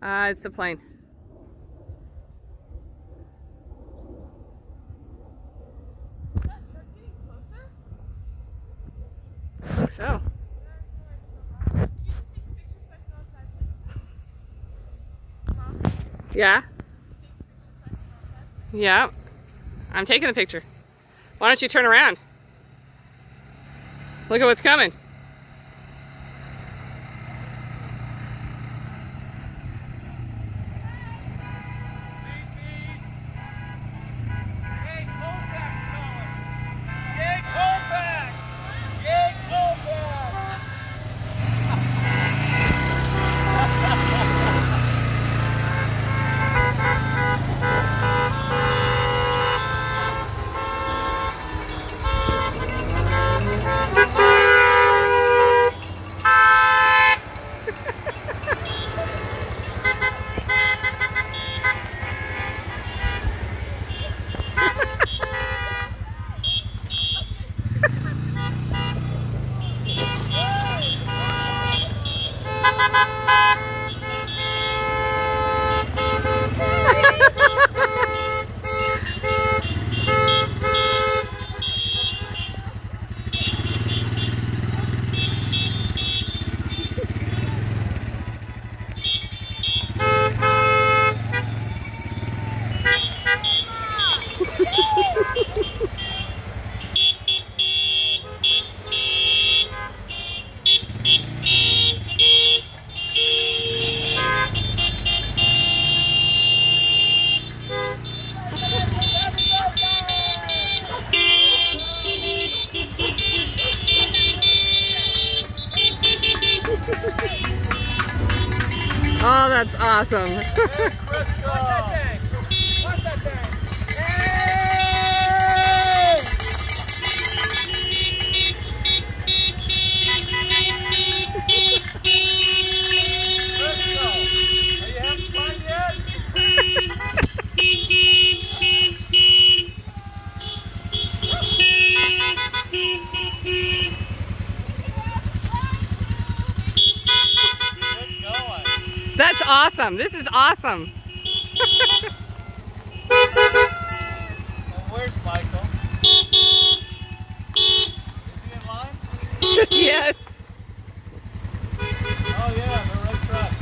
Uh, it's the plane. I think so. Yeah? Yeah. I'm taking the picture. Why don't you turn around? Look at what's coming. Oh, that's awesome. Awesome. This is awesome. where's Michael? Is he in line? yes. Oh yeah, the red truck.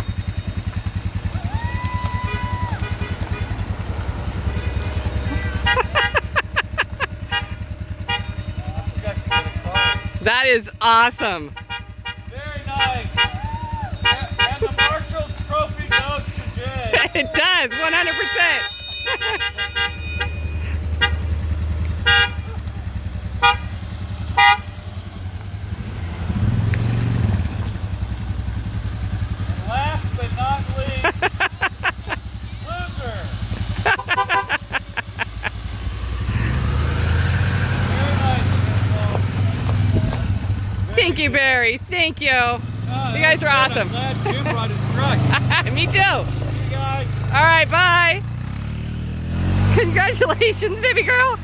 I forgot to get a car. That is awesome. It does, 100%. Last but not least, loser. Very nice. Nicole. Thank you, Barry. Thank you. Oh, You guys are uh, good. awesome. I'm glad Jim brought his truck. Me too. Guys. All right, bye. Congratulations, baby girl.